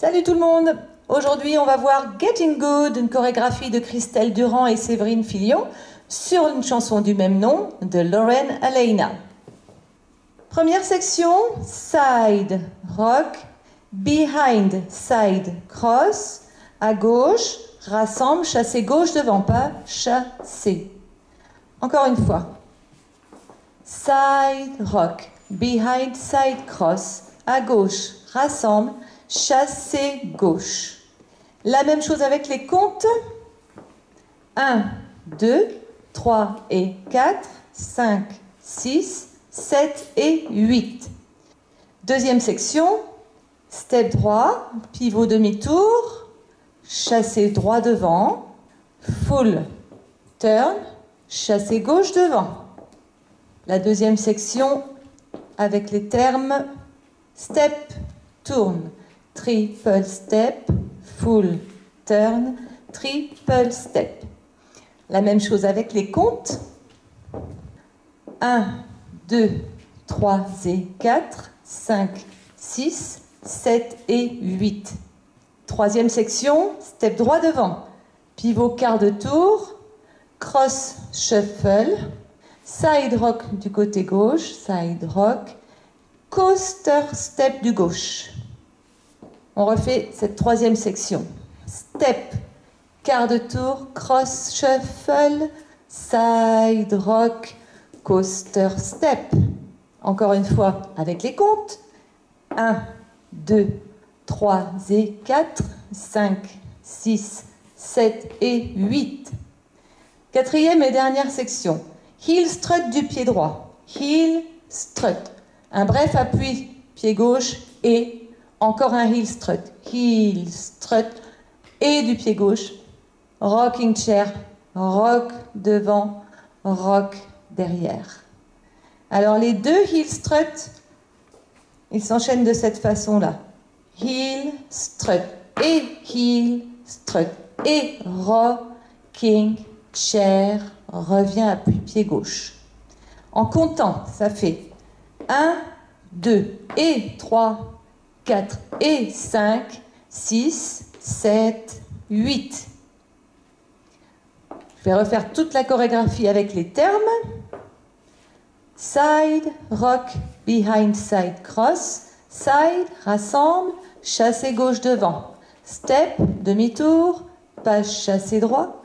Salut tout le monde Aujourd'hui, on va voir Getting Good, une chorégraphie de Christelle Durand et Séverine Filion sur une chanson du même nom de Lauren Alaina. Première section, side rock, behind side cross, à gauche, rassemble, chasser gauche devant, pas chasser. Encore une fois. Side rock, behind side cross, à gauche, rassemble, chasser gauche. La même chose avec les comptes. 1, 2, 3 et 4, 5, 6, 7 et 8. Deuxième section, step droit, pivot demi-tour, chassé droit devant, full turn, chassé gauche devant. La deuxième section avec les termes step, tourne, triple step, full turn, triple step. La même chose avec les comptes. 1, 2, 3 et 4, 5, 6, 7 et 8. Troisième section, step droit devant. Pivot quart de tour, cross shuffle, side rock du côté gauche, side rock, coaster step du gauche. On refait cette troisième section. Step, quart de tour, cross shuffle, side rock, coaster step. Encore une fois avec les comptes. 1, 2, 3 et 4, 5, 6, 7 et 8. Quatrième et dernière section. Heel strut du pied droit. Heel strut. Un bref appui, pied gauche et encore un heel strut, heel strut et du pied gauche. Rocking chair, rock devant, rock derrière. Alors les deux heel strut, ils s'enchaînent de cette façon-là. Heel strut et heel strut et rocking chair revient à pied gauche. En comptant, ça fait 1, 2 et 3, 4 et 5, 6, 7, 8. Je vais refaire toute la chorégraphie avec les termes. Side, rock, behind, side, cross. Side, rassemble, chassé gauche devant. Step, demi-tour, pas chassé droit.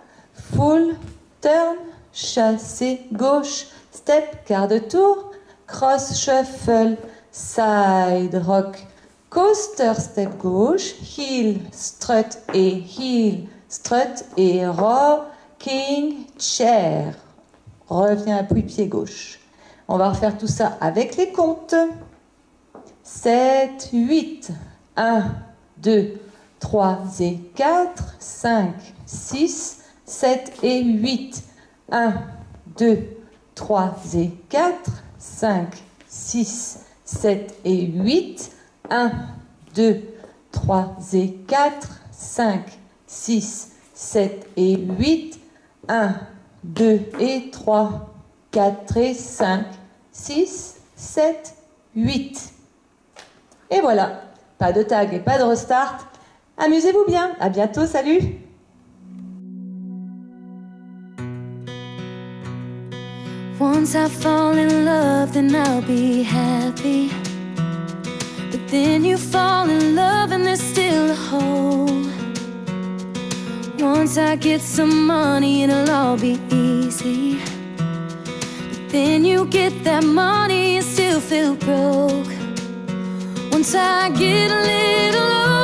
Full, turn, chassé gauche. Step, quart de tour. Cross, shuffle, side, rock, coaster step gauche, heel strut et heel strut et rocking chair. Reviens appui pied gauche. On va refaire tout ça avec les comptes. 7, 8, 1, 2, 3 et 4, 5, 6, 7 et 8. 1, 2, 3 et 4, 5, 6, 7 et 8. 1, 2, 3 et 4, 5, 6, 7 et 8, 1, 2 et 3, 4 et 5, 6, 7, 8. Et voilà, pas de tag et pas de restart. Amusez-vous bien, à bientôt, salut Once I fall in love, then I'll be happy. Then you fall in love and there's still a hole. Once I get some money, it'll all be easy. But then you get that money and still feel broke. Once I get a little older,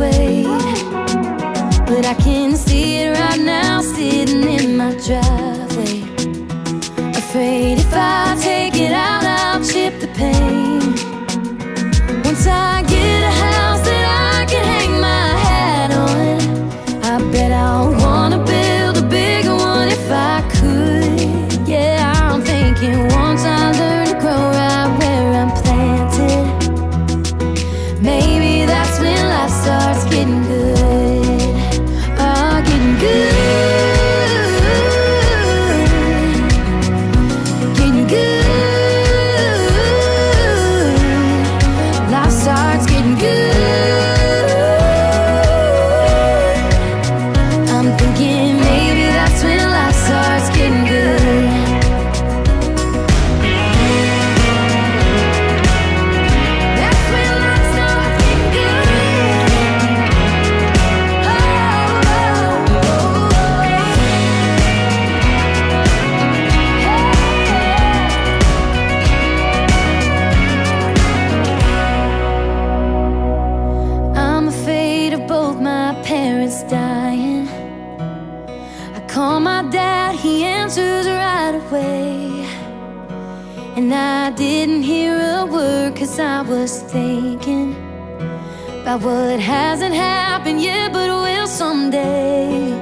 wait. But I can see it right now, sitting in my driveway. dying. I call my dad, he answers right away. And I didn't hear a word, cause I was thinking about what hasn't happened yet, but will someday.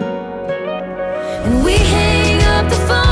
And we hang up the phone.